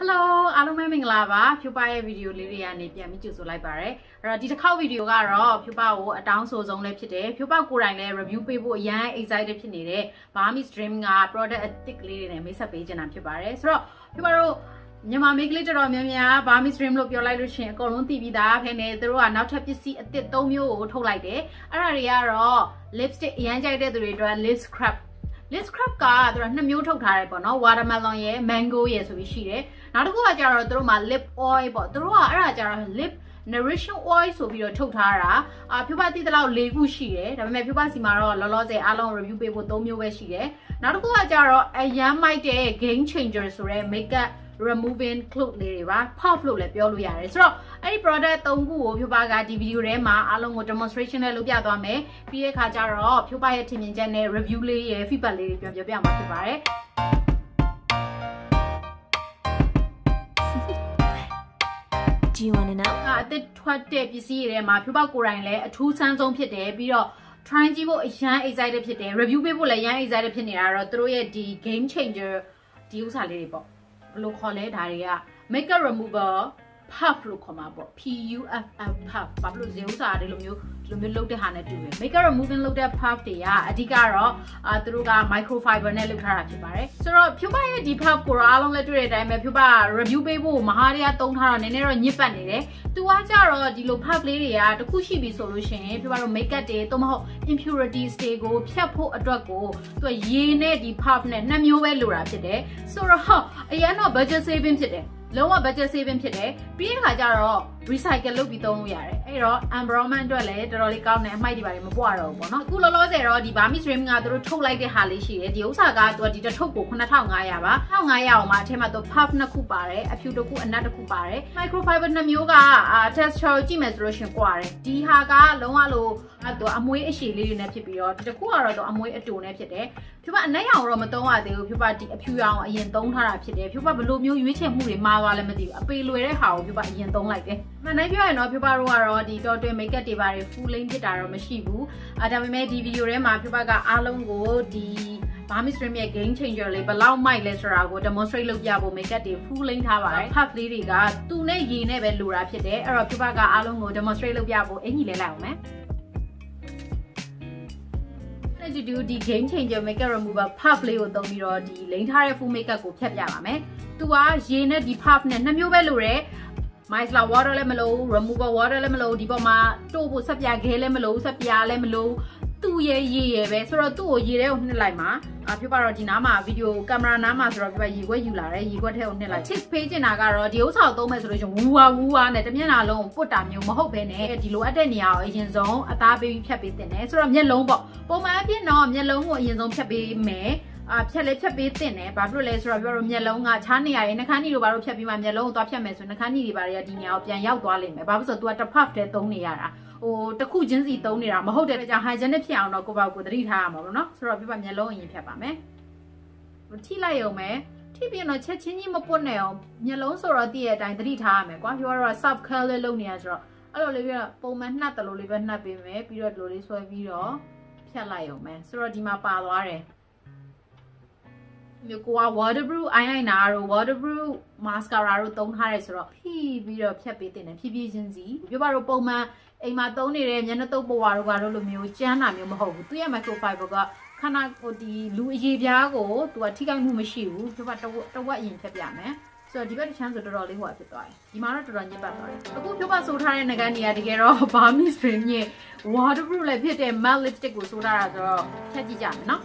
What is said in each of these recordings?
Hello အားလုံးပဲမင်္ဂလာပါဖြူပါရဲ့ဗီဒီယိုလေးတွေကနေပြန်ပြီးကြိုဆိုလိုက်ပါရစေအဲ့တော့ဒီတစ်ခေါက်ဗီဒီယိုကတော့ဖြူပါကိုအတောင်းဆိုဆုံးလည်းဖြစ်တယ်ဖြူပါကိုယ်တိုင်လည်း review ပေးဖို့အရန် excited ဖြစ်နေတဲ့ Burmese Dream က product ethic လေးတွေနဲ့မိတ်ဆက်ပေးချင်တာဖြစ်ပါတယ်ဆိုတော့ဖြူပါတို့မြန်မာမိတ်ကလေးတော်တော်များများ Burmese Dream လို့ပြောလိုက်လို့ရှိရင်အကုန်လုံးသိပြီးသားဖြစ်နေသူတို့ကနောက်ထပ်ပစ္စည်းအသစ်၃မျိုးကိုထုတ်လိုက်တယ်အဲ့ဒါတွေကတော့ lipstick အရန်ကြိုက်တဲ့သူတွေအတွက် lip scrub lip scrub ကသူကနှစ်မျိုးထုတ်ထားတယ်ပေါ့နော် watermelon ရယ် mango ရယ်ဆိုပြီးရှိတယ်နောက်တစ်ခုကကျတော့သူတို့မှာ lip oil ပေါ့သူတို့ကအဲ့ဒါကျတော့ lip nourishing oil ဆိုပြီးတော့ထုတ်ထားတာအာဖြူပါတိတလောက်၄ခုရှိတယ်ဒါပေမဲ့ဖြူပါစီမှာတော့လောလောဆယ်အားလုံး review ပေးဖို့၃မျိုးပဲရှိတယ်နောက်တစ်ခုကကျတော့အရန်မိုက်တဲ့ game changer ဆိုတဲ့ makeup removing cloth လေးတွေပါ puff လို့လည်းပြောလို့ရတယ်ဆိုတော့အဲ့ဒီ product ၃ခုကိုဖြူပါကဒီ video ထဲမှာအားလုံးကို demonstration နဲ့လုပ်ပြသွားမယ်ပြီးတဲ့အခါကျတော့ဖြူပါရဲ့ထင်မြင်ချက်နဲ့ review လေးရဲ့ feedback လေးတွေပြောပြပြမှာဖြစ်ပါတယ် Do you want to know? ကအသစ်ထွက်တဲ့ပစ္စည်းတွေထဲမှာဖြူပေါက်ကိုယ်တိုင်လည်းအထူးဆန်းဆုံးဖြစ်တယ်ပြီးတော့ try ကြည့်ဖို့အရန် excited ဖြစ်တယ် review ပေးဖို့လည်းရန် excited ဖြစ်နေတာတော့သူတို့ရဲ့ဒီ game changer ဒီဥစ္စာလေးတွေပေါ့ဘယ် လိုခေါ်လဲဒါတွေက makeup remover puff လို့ခေါ်မှာပေါ့ P U F F puff ဘာလို့ဇေဥစာတွေလိုမျိုး ဒီလိုမျိုးလုပ်တဲ့ဟာနဲ့တူတယ် makeup removing လုပ်တဲ့ puff တွေကအဓိကတော့အာသူတို့က microfiber နဲ့လုပ်ထားတာဖြစ်ပါတယ်ဆိုတော့ဖြူပါရဲ့ဒီ puff ကိုတော့အားလုံးလည်းတွေ့တဲ့အတိုင်းပဲဖြူပါ review ပေးဖို့မဟာရရသုံးထားတော့နည်းနည်းတော့ညစ်ပတ်နေတယ်သူကကြတော့ဒီလို puff လေးတွေကတခုရှိပြီဆိုလို့ရှိရင်ဖြူပါတော့ makeup တွေသို့မဟုတ် impurities တွေကိုဖြတ်ဖို့အတွက်ကိုသူကရေနဲ့ဒီ puff နဲ့နှစ်မျိုးပဲလိုတာဖြစ်တယ်ဆိုတော့အရင်တော့ budget saving ဖြစ်တယ်လုံးဝ budget saving ဖြစ်တယ်ပြီးတဲ့ခါကျတော့ recycle လုပ်ပြီးသုံးလို့ရတယ်အဲ့တော့ environment အတွက်လည်းတော်တော်လေးကောင်းတယ်အမိုက်တွေပါမပွားတော့ဘူးပေါ့နော်အခုလောလောဆယ်တော့ဒီ Burmese Dream ကသူတို့ထုတ်လိုက်တဲ့ဟာလေးရှိတယ်ဒီဥစ္စာကသူကဒီတစ်ထုပ်ကို9500ပါ1500အောင်မှာအထက်မှာသူ puff နှစ်ခုပါတယ်အဖြူတစ်ခုအနက်တစ်ခုပါတယ် microfiber နှစ်မျိုးက texture ကိုကြည့်မယ်ဆိုလို့ရှင်ကွာတယ်ဒီဟာကလုံးဝလို့သူအမွေးအရှည်လေးတွေနဲ့ဖြစ်ပြီးတော့ဒီတစ်ခုကတော့သူအမွေးအတူနဲ့ဖြစ်တယ်ဖြူပါအနက်ရောင်တော့မသုံးရသေးဘူးဖြူပါဒီအဖြူရောင်အရင်သုံးထားတာဖြစ်တယ်ဖြူပါဘလို့မျိုးရွေးချယ်မှုတွေမှားသွားလဲမသိဘူးအပေလွယ်တဲ့ဟာကိုဖြူပါအရင်သုံးလိုက်တယ်မှန်တိုင်းပြောရင်တော့ဖြူပါတို့ကတော့ဒီ dot twin makeup တွေပါတယ် full length ဖြစ်တာတော့မရှိဘူးအဲဒါပေမဲ့ဒီဗီဒီယိုထဲမှာဖြူပါကအားလုံးကိုဒီ Burmese Dream ရဲ့ game changer လေးဘယ်လောက်မိုက်လဲဆိုတာကို demonstrate လုပ်ပြဖို့ makeup တွေ full length ထားပါတယ် puff လေးတွေကသူနဲ့ရေနဲ့ပဲလိုတာဖြစ်တယ်အဲ့တော့ဖြူပါကအားလုံးကို demonstrate လုပ်ပြဖို့အင်ကြီးလဲလိုက်အောင်မယ် to do ဒီ game changer makeup remover puff လေးကိုသုံးပြီးတော့ဒီလိမ့်ထားတဲ့ full makeup ကိုဖြတ်ပြပါမယ်။သူကရေနဲ့ဒီ puff နဲ့နှစ်မျိုးပဲလိုတယ်။ micellar water လည်းမလို remover water လည်းမလိုဒီပေါ်မှာတိုးဖို့ဆက်ပြခဲလည်းမလိုဆက်ပြလည်းမလိုသူ့ရဲ့ရေရယ်ပဲဆိုတော့သူ့ကိုရေထဲကိုနှစ်လိုက်မှာအဖြစ်ပါတော့ဒီနားမှာဗီဒီယိုကင်မရာနားမှာဆိုတော့ပြရေခွက်ယူလာတယ်ရေခွက်ထဲကိုနှစ်လိုက် tips ပေးချင်တာကတော့ဒီဥစ္စာကိုသုံးမယ်ဆိုလို့ရှိရင်ဝူဝါဝူဝါနဲ့တမျက်နှာလုံးပုတ်တာမျိုးမဟုတ်ဘဲနဲ့ဒီလိုအပ်တဲ့နေရာကိုအရင်ဆုံးအသားပေးပြီးဖြတ်ပေးတင်တယ်ဆိုတော့မျက်လုံးပေါ့ပုံမှန်အဖြစ်တော့မျက်လုံးကိုအရင်ဆုံးဖြတ်ပေးမယ် အာဖြတ်လဲဖြတ်ပေးတင်တယ်ဘာဖြစ်လို့လဲဆိုတော့ပြောတော့မျက်လုံးကခြားနေရတယ်နှခမ်းနီတို့ဘာလို့ဖြတ်ပြီးမှမျက်လုံးကိုသွားဖြတ်မယ်ဆိုနှခမ်းနီတွေဘာတွေကဒီနေရာကိုပြန်ရောက်သွားလိမ့်မယ်ဘာဖြစ်လို့ဆိုတော့ तू ကတစ်ဖတ်တည်းသုံးနေရတာဟိုတစ်ခုချင်းစီသုံးနေတာမဟုတ်တဲ့ကြောင့် hygienic ဖြစ်အောင်တော့ကိုပေါ့ကိုသတိထားရမှာပေါ့နော်ဆိုတော့ပြပမျက်လုံးအရင်ဖြတ်ပါမယ်ထိလိုက်ရုံပဲထိပြီးတော့ချက်ချင်းကြီးမပွတ်နဲ့အောင်မျက်လုံးဆိုတော့တည့်ရဲ့အတိုင်းသတိထားရမယ်ကွာပြောတော့ soft color လုပ်နေရဆိုတော့အဲ့လိုလေးပြပုံမှန်နှက်တလို့လေးပဲနှက်ပေးမယ်ပြီးတော့ဒီလိုလေးဆွဲပြီးတော့ဖြတ်လိုက်ရုံပဲဆိုတော့ဒီမှာပါသွားတယ် မျိုးကိုက waterproof eyeliner တို့ waterproof mascara တို့သုံးထားတယ်ဆိုတော့ဖြီးပြီးတော့ဖြတ်ပေးတင်တယ်ဖြည်းဖြည်းချင်းစီပြောပါတော့ပုံမှန်အိမ်မှာသုံးနေတဲ့မျက်နှာတုပ်ပွားတို့ကတော့လိုမျိုးကျန်းတာမျိုးမဟုတ်ဘူးသူရဲ့ microfiber ကခဏဟိုဒီလူအရေးပြားကိုသူကထိခိုက်မှုမရှိဘူးပြောပါတဝက်တဝက်အရင်ဖြတ်ပြမယ်ဆိုတော့ဒီဘက်တစ်ချမ်းဆိုတော်တော်လေးဟိုဖြစ်သွားတယ်ဒီမှာတော့တော်တော်ညစ်ပတ်သွားတယ်အခုပြောပါဆိုထားတဲ့ငကန်းတွေကတကယ်တော့ Burmese Dream ရဲ့ waterproof လည်းဖြစ်တဲ့ matte lipstick ကိုဆိုထားတာဆိုတော့ဖြတ်ကြည့်ကြမယ်နော်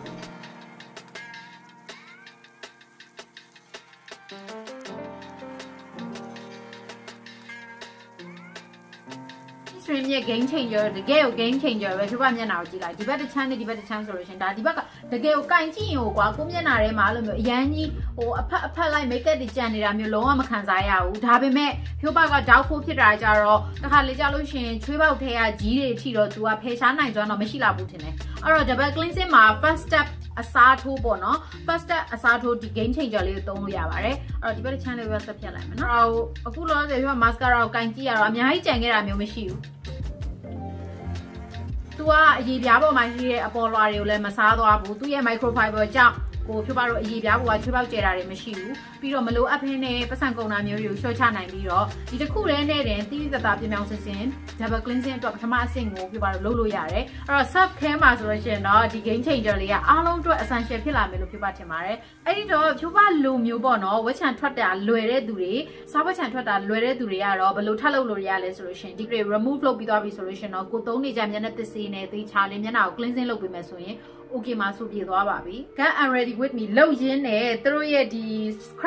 game changer တကယ်ကို game changer ပဲဖြူပါမျက်နှာကိုကြည့်လိုက်ဒီဘက်တစ်ချမ်းနဲ့ဒီဘက်တစ်ချမ်းဆိုလို့ရှင်ဒါဒီဘက်ကတကယ်ကိုကင်ကြည့်ရင်ဟိုကွာကိုမျက်နှာထဲမှာအဲ့လိုမျိုးအရန်ကြီးဟိုအဖက်အဖက်လိုက် make up တွေကြံနေတာမျိုးလုံးဝမခံစားရဘူးဒါပေမဲ့ဖြူပါက doubtful ဖြစ်တာကြတော့တစ်ခါလေကြလို့ရှင်ချွေးပေါက်ထဲကကြီးတွေထိတော့သူကဖယ်ရှားနိုင်စွမ်းတော့မရှိလာဘူးထင်တယ်အဲ့တော့ double cleansing မှာ first step အစားထိုးပေါ့နော် first step အစားထိုးဒီ game changer လေးကိုသုံးလို့ရပါတယ်အဲ့တော့ဒီဘက်တစ်ချမ်းလေးပဲဆက်ဖြတ်လိုက်မယ်နော်အခုလောလောဆယ်ပြ mascara ကိုကင်ကြည့်ရတော့အများကြီးကြံခဲ့တာမျိုးမရှိဘူး သူကအရေးပြားပေါ်မှာရှိတဲ့အပေါ်လွာတွေကိုလည်းမစားသွားဘူးသူရဲ့ microfiber ကြောင့်ကိုဖြိုးပါတော့အရေးပြားပေါ်ကချွေးပေါက်ကျဲတာတွေမရှိဘူး ပြီးတော့မလိုအပ်ဖင်းနဲ့ပတ်စံကုန်တာမျိုးတွေကိုရှော့ချနိုင်ပြီးတော့ဒီတစ်ခုတည်းနဲ့တင်တိတိတသားပြင်ပြောင်းစင်စင် double cleansing အတွက်ပထမအဆင့်ကိုပြပါတော့လုပ်လို့ရတယ်အဲ့တော့ self care မှာဆိုလို့ရှိရင်တော့ဒီ game changer လေးကအားလုံးအတွက် essential ဖြစ်လာမယ်လို့ပြပါထင်ပါတယ်အဲ့ဒီတော့ပြပါလိုမျိုးပေါ့နော်ဝက်ချန်ထွက်တာလွယ်တဲ့သူတွေစားဝက်ချန်ထွက်တာလွယ်တဲ့သူတွေကတော့ဘယ်လိုထပ်လုပ်လို့ရလဲဆိုလို့ရှိရင်ဒီ grade remove လုပ်ပြီးသွားပြီဆိုလို့ရှိရင်တော့ကိုသုံးနေကြမျက်နှာသစ်စေးနဲ့သေချာလေးမျက်နှာကို cleansing လုပ်ပေးမယ်ဆိုရင် okay မှာဆိုပြေသွားပါပြီ get I'm ready with me လောက်ရင်းနဲ့သူတို့ရဲ့ဒီ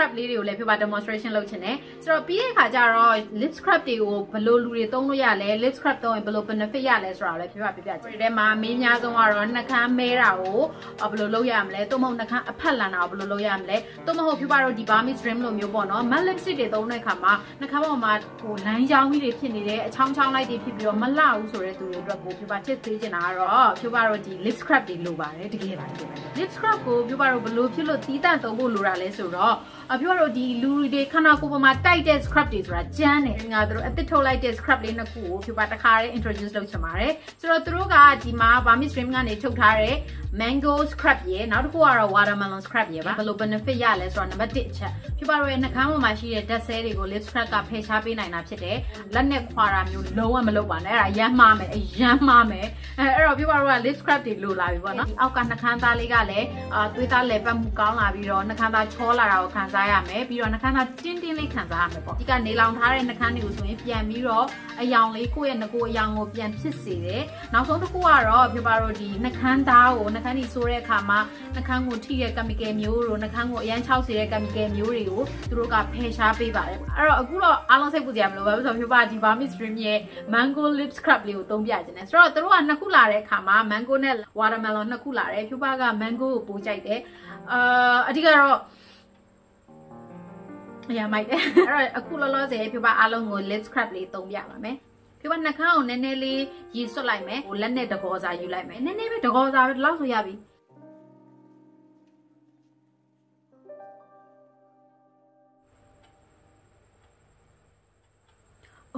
scrap လေးတွေကိုလည်းပြပါ demonstration လုပ်ချင်တယ်ဆိုတော့ပြီးတဲ့အခါကျတော့ lip scrub တွေကိုဘယ်လိုလူတွေသုံးလို့ရလဲ lip scrub သုံးရင်ဘယ်လို benefit ရလဲဆိုတာလည်းပြပါပြပြချင်တယ်ဒီထဲမှာအမေးများဆုံးကတော့နှာခမ်းမဲတာကိုဘယ်လိုလုပ်ရမလဲသို့မဟုတ်နှာခမ်းအဖက်လန်တာကိုဘယ်လိုလုပ်ရမလဲသို့မဟုတ်ပြပါတော့ဒီ Burmese trim လိုမျိုးပေါ့နော် matte lipstick တွေသုံးတဲ့အခါမှာနှာခမ်းပေါ်မှာဟိုလမ်းကြောင်းကြီးတွေဖြစ်နေတယ်အချောင်းချောင်းလိုက်တွေဖြစ်ပြီးတော့မလှဘူးဆိုတဲ့သူတွေအတွက်ကိုပြပါချက်သေးချင်တာကတော့ပြပါတော့ဒီ lip scrub တွေလိုပါတယ်တကယ်ပါတကယ်ပါ lip scrub ကိုပြောပါတော့ဘလို့ဖြစ်လို့တီးတန့်သုံးဖို့လိုတာလဲဆိုတော့အပြောတော့ဒီလူတွေခန္ဓာကိုယ်ပေါ်မှာတိုက်တဲ့ scrub တွေဆိုတာကျန်းတယ်ငါတို့အသစ်ထုတ်လိုက်တဲ့ scrub လေးနှစ်ခုကိုပြောပါတခါတည်း introduce လုပ်ချင်ပါတယ်ဆိုတော့သူတို့ကဒီမှာ Burmese stream ကနေထုတ်ထားတဲ့ mango scrub ရေနောက်တစ်ခုကတော့ watermelon scrub ရေပါဘယ်လို benefit ရလဲဆိုတော့နံပါတ်1အချက်ပြောပါတော့ရဲ့နှာခမ်းပေါ်မှာရှိတဲ့ dead cell တွေကို lip scrub ကဖယ်ရှားပေးနိုင်တာဖြစ်တယ်လက်နဲ့ခွာတာမျိုးလုံးဝမလုပ်ပါနဲ့အဲ့ဒါရမ်းမှားမယ်အရမ်းမှားမယ်အဲအဲ့တော့ပြောပါတော့ lip scrub တွေလိုလာပြီပေါ့နော်ဒီအောက်ကနှာခမ်းသားလေးကလည်းအာသွေးသားလဲပတ်မှုကောင်းလာပြီးတော့နှာခမ်းသားချောလာတာကိုခံစားရမယ်ပြီးတော့နှာခမ်းသားတင်းတင်းလေးခံစားရမယ်ပေါ့ဒီကနေလောင်ထားတဲ့နှာခမ်းတွေကိုဆိုရင်ပြန်ပြီးတော့အယောင်လေးကိုယ့်ရဲ့ငကိုအယောင်ကိုပြန်ဖြစ်စေတယ်နောက်ဆုံးတစ်ခုကတော့ပြပါတော့ဒီနှာခမ်းသားကိုနှာခမ်းကြီးဆိုးတဲ့အခါမှာနှာခမ်းကိုထိတဲ့ chemical မျိုးတို့နှာခမ်းကိုအရန်ချောက်စေတဲ့ chemical မျိုးတွေကိုသူတို့ကဖယ်ရှားပေးပါတယ်အဲ့တော့အခုတော့အားလုံးစိတ်ပူစရာမလိုပါဘူးဆိုတော့ပြပါဒီ Burmese stream ရဲ့ mango lip scrub လေးကိုသုံးပြခြင်းနဲ့ဆိုတော့သူတို့ကနှစ်ခုလာတဲ့အခါမှာ mango နဲ့ watermelon နှစ်ခုလာတယ်ပြပါက mango ကိုပိုကြိုက်တယ်အာအဓိကတော့ အရာမိုက်တယ်အဲ့တော့အခုလောလောဆယ်ပြပအားလုံးကို lip scrub လေးသုံးပြပါမယ်ပြပနှာခေါင်းကိုနည်းနည်းလေးရေစွတ်လိုက်မယ်ဟိုလက်နဲ့တကောစာယူလိုက်မယ်နည်းနည်းပဲတကောစာပဲဒီလောက်ဆိုရပြီ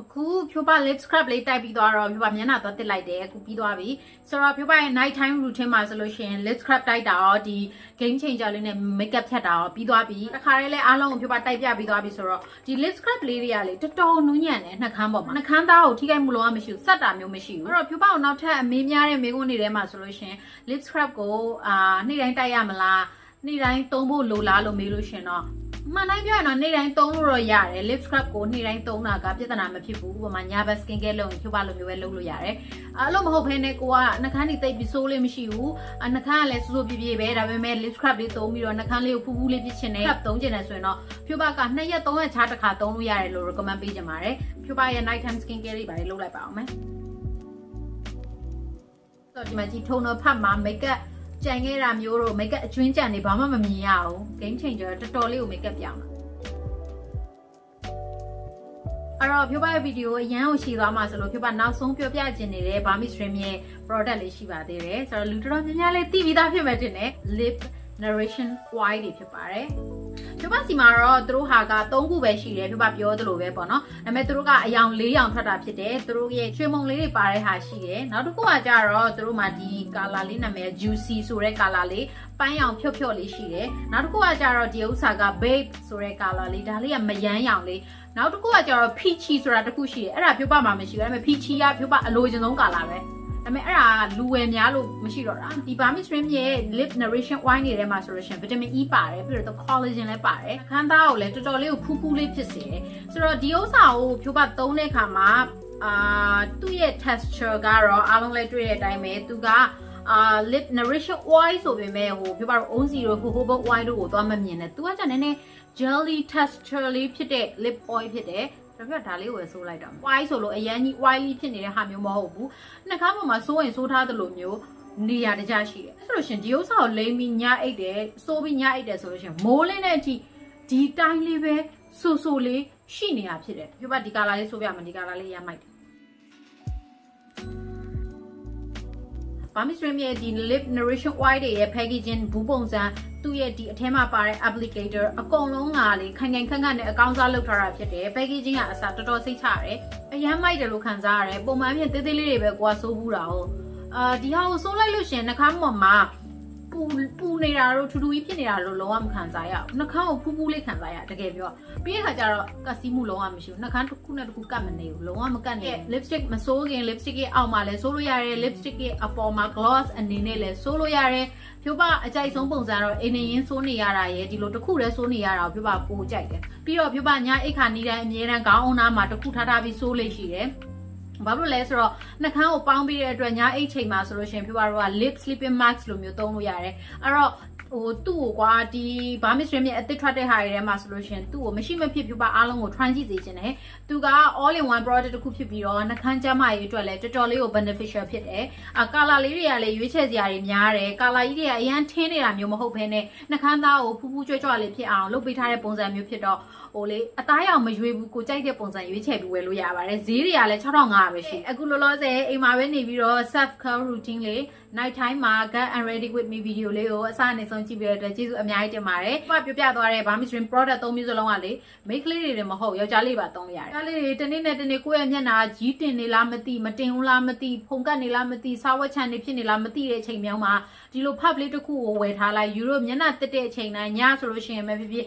အခုဖြိုးပါ lip scrub လေးတိုက်ပြီးသွားတော့ဖြိုးပါမျက်နှာတော့တစ်လိုက်တယ်အခုပြီးသွားပြီဆိုတော့ဖြိုးပါရဲ့ night time routine မှာဆိုလို့ရှိရင် lip scrub တိုက်တာရောဒီ game changer လေးနဲ့ makeup ဖြတ်တာရောပြီးသွားပြီတစ်ခါတည်းလဲအားလုံးကိုဖြိုးပါတိုက်ပြပြီးသွားပြီဆိုတော့ဒီ lip scrub လေးတွေကလေတော်တော်နူးညံ့တယ်နှာခမ်းပေါ်မှာနှာခမ်းသားကိုထိခိုက်မှုလုံးဝမရှိဘူးစက်တာမျိုးမရှိဘူးအဲ့တော့ဖြိုးပါကိုနောက်ထပ်အမေးများတဲ့မိကုန်းတွေထဲမှာဆိုလို့ရှိရင် lip scrub ကိုအာနေ့တိုင်းတိုက်ရမလားနေ့တိုင်းသုံးဖို့လိုလားလို့မေးလို့ရှင်တော့ မှန်တိုင်းပြောရင်တော့နေ့တိုင်းသုံးလို့တော့ရတယ် lip scrub ကိုနေ့တိုင်းသုံးတာကပြဿနာမဖြစ်ဘူးဥပမာညာဘက် skin care လုပ်ရင်ဖြုတ်ပါလိုမျိုးပဲလုပ်လို့ရတယ်အဲ့လိုမဟုတ်ဘဲနဲ့ကိုကနှာခမ်းတွေတိတ်ပြီးဆိုးလေးမရှိဘူးနှာခမ်းကလည်းစိုးစိုးပြည့်ပြည့်ပဲဒါပေမဲ့ lip scrub လေးသုံးပြီးတော့နှာခမ်းလေးကိုဖူးဖူးလေးပြစ်ချင်တယ် scrub သုံးချင်တယ်ဆိုရင်တော့ဖြုတ်ပါက2ရက်3ရက်ခြားတစ်ခါသုံးလို့ရတယ်လို့ recommend ပေးချင်ပါတယ်ဖြုတ်ပါရဲ့ night time skin care တွေပါလေလုပ်လိုက်ပါအောင်မယ်ဆိုတော့ဒီမှာကြည့်ထုံတော့ဖတ်မှာ makeup ကြံခဲ့တာမျိုးတော့ makeup အကျွင်းကြံနေဘာမှမမြင်ရအောင် game changer တော်တော်လေးကို makeup ပြောင်းတာအဲ့တော့ဖြိုးပါရဲ့ဗီဒီယိုအရန်ကိုရှည်သွားမှာဆိုလို့ဖြိုးပါနောက်ဆုံးပြောပြခြင်းနေတဲ့ Burmese Stream ရဲ့ product လေးရှိပါသေးတယ်ဆိုတော့လူတော်တော်များများလေးသိပြီးသားဖြစ်မယ်တင်တယ် lip narration wide တွေဖြစ်ပါတယ် ဖြိုးပါစီမှာတော့သူတို့ဟာက၃ခုပဲရှိတယ်ဖြိုးပါပြောသလိုပဲပေါ့နော်ဒါပေမဲ့သူတို့ကအယောင်၄ယောင်ထွက်တာဖြစ်တယ်သူတို့ရဲ့ရွှေမုံလေးတွေပါတဲ့ဟာရှိတယ်နောက်တစ်ခုကကြတော့သူတို့မှာဒီ color လေးနာမည် juicy ဆိုတဲ့ color လေးပန်းရောင်ဖြော့ဖြော့လေးရှိတယ်နောက်တစ်ခုကကြတော့ဒီဥစ္စာက babe ဆိုတဲ့ color လေးဒါလေးကမယမ်းရောင်လေးနောက်တစ်ခုကကြတော့ peachy ဆိုတာတစ်ခုရှိတယ်အဲ့ဒါဖြိုးပါမှာမရှိဘူးဒါပေမဲ့ peachy ကဖြိုးပါအလိုချင်ဆုံး color ပဲ ဒါပေမဲ့အဲ့ဒါလူဝယ်များလို့မရှိတော့တာဒီ Burmese Stream ရဲ့ lip narration wine တွေထဲမှာဆိုလို့ရှိရင် vitamin E ပါတယ်ပြီးတော့ collagen လည်းပါတယ်ခန်းသားကိုလည်းတော်တော်လေးကိုဖူးဖူးလေးဖြစ်စေတယ်ဆိုတော့ဒီဥစ္စာကိုဖြိုးပါသုံးတဲ့အခါမှာအာသူ့ရဲ့ texture ကတော့အားလုံးလည်းတွေ့တဲ့အတိုင်းပဲသူကအာ lip nourishing oil ဆိုပေမဲ့ဟိုပြပါတော့ on zero ဟိုဟိုဘ oil တို့ကိုသွားမမြင်နဲ့သူကじゃနည်းနည်း jelly texture လေးဖြစ်တဲ့ lip oil ဖြစ်တယ် ဒါပြဒါလေးကိုပဲစိုးလိုက်တော့ why ဆိုလို့အရန်ကြီး oily ဖြစ်နေတဲ့ဟာမျိုးမဟုတ်ဘူးနှာခေါင်းပေါ်မှာစိုးရင်စိုးထားသလိုမျိုးနေရာတကြရှိတယ်ဆိုလို့ရှင်ဒီဥစ္စာကိုလိမ့်ပြီးညအိတ်တယ်စိုးပြီးညအိတ်တယ်ဆိုလို့ရှင်မိုးလင်းတဲ့အထိဒီတိုင်းလေးပဲဆူဆူလေးရှိနေတာဖြစ်တယ်ပြပဒီကာလာလေးဆိုပြမယ်ဒီကာလာလေးရမိုက် တယ် Burmese Stream ရဲ့ဒီ lip nourishing oil တွေရဲ့ packaging ဘူးပုံစံသူ့ရဲ့ဒီအထဲမှာပါတဲ့ applicator အကုန်လုံးကလေခိုင်ခိုင်ခန့်ခန့်နဲ့အကောင်းစားလုပ်ထားတာဖြစ်တယ် packaging ကအစားတော်တော်စိတ်ချရတယ်အရန်မိုက်တယ်လို့ခံစားရတယ်ပုံမှန်ပြင်သေးသေးလေးတွေပဲကိုကစိုးဘူးတာဟုတ်အာဒီဟာကိုစိုးလိုက်လို့ရှင်နှာခေါင်းပေါ်မှာ ပူပူပူနေတာတို့ထူထူကြီးဖြစ်နေတာတို့လုံးဝမခံစားရဘူးနှာခေါင်းကိုဖူးဖူးလေးခံစားရတကယ်ပြောပြီးတဲ့ခါကျတော့ကစီးမှုလုံးဝမရှိဘူးနှာခေါင်းတစ်ခုနဲ့တစ်ခုကတ်မနေဘူးလုံးဝမကတ်နေ lipstick မစိုးခင် lipstick ရဲ့အောက်မှာလည်းစိုးလို့ရတယ် lipstick ရဲ့အပေါ်မှာ gloss အနေနဲ့လည်းစိုးလို့ရတယ်ဖြိုးပအကြိုက်ဆုံးပုံစံတော့အိမ်နေရင်းစိုးနေရတာရဲ့ဒီလိုတစ်ခုတည်းစိုးနေရတာကိုဖြိုးပပိုကြိုက်တယ်ပြီးတော့ဖြိုးပညအိတ်ခါနေတိုင်းအမြဲတမ်းခေါင်းအုံးနာမှာတစ်ခုထားထားပြီးစိုးလေးရှိတယ် ဘာလို့လဲဆိုတော့နှာခမ်းကိုပေါင်းပြီးတဲ့အတွက်ညာအိတ်ချိန်မှာဆိုလို့ရှိရင်ပြပါတော့က lip sleeping mask လို့မျိုးသုံးလို့ရတယ်အဲ့တော့ဟိုသူ့ကိုကွာဒီဘာမစ်စရင်ရဲ့အသစ်ထွက်တဲ့ဟာတွေထဲမှာဆိုလို့ရှိရင်သူ့ကိုမရှိမဖြစ်ပြပါအားလုံးကို try ကြည့်စေချင်တယ်သူက all in one product တစ်ခုဖြစ်ပြီးတော့နှာခမ်းကျန်းမာရေးအတွက်လည်းတော်တော်လေးကို beneficial ဖြစ်တယ်အကာလာလေးတွေကလည်းရွေးချယ်စရာတွေများတယ်ကာလာကြီးတွေကအရန်ထင်းနေတာမျိုးမဟုတ်ဘဲနဲ့နှာခမ်းသားကိုဖူးဖူးကြွကြွလေးဖြစ်အောင်လုပ်ပေးထားတဲ့ပုံစံမျိုးဖြစ်တော့ ဟိုလေအသားရောင်မရွေးဘူးကိုကြိုက်တဲ့ပုံစံရွေးချယ်ပြီးဝယ်လို့ရပါတယ်ဈေးတွေကလည်း6500ပဲရှိအခုလောလောဆယ်အိမ်မှာပဲနေပြီးတော့ self care routine လေး night time မှာ get and ready with me video လေးကိုအစအနေဆုံးကြည့်ပြီးတော့ကျေးဇူးအများကြီးတင်ပါတယ်။ပြပြသွားတဲ့ Burmese Dream product သုံးမျိုးစလုံးကလေမိန်းကလေးတွေတွေမဟုတ်ယောက်ျားလေးပါသုံးရတယ်။ယောက်ျားလေးတွေတနေ့နဲ့တနေ့ကိုယ့်ရဲ့မျက်နှာကြီးတင်နေလားမသိမတင်ဘူးလားမသိဖုန်ကတ်နေလားမသိစာဝတ်ချန်နေဖြစ်နေလားမသိတဲ့အချိန်မျိုးမှာဒီလို pub လေးတစ်ခုကိုဝယ်ထားလိုက်ယူရိုမျက်နှာတက်တဲ့အချိန်တိုင်းညဆိုလို့ရှိရင်ပဲဖြစ်ဖြစ်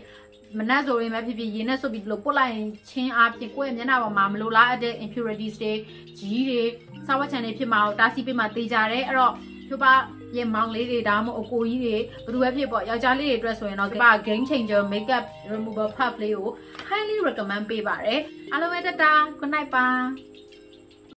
မနက်ဆိုရင်ပဲဖြစ်ဖြစ်ရေနဲ့ဆိုပြီးဒီလိုပုတ်လိုက်ချင်းအားဖြင့်ကိုယ့်ရဲ့မျက်နှာပေါ်မှာမလိုလားအပ်တဲ့ impurities တွေကြီးတွေစာဝတ်ချန်တွေဖြစ်မှာတားဆီးပေးမှာတေးကြတယ်အဲ့တော့ဖြိုးပါရဲ့မောင်လေးတွေဒါမှမဟုတ်အကိုကြီးတွေဘယ်သူပဲဖြစ်ပေါ့ယောက်ျားလေးတွေအတွက်ဆိုရင်တော့ကပါ game changer makeup remover puff လေးကို highly recommend ပေးပါတယ်အားလုံးပဲတတာ good night ပါ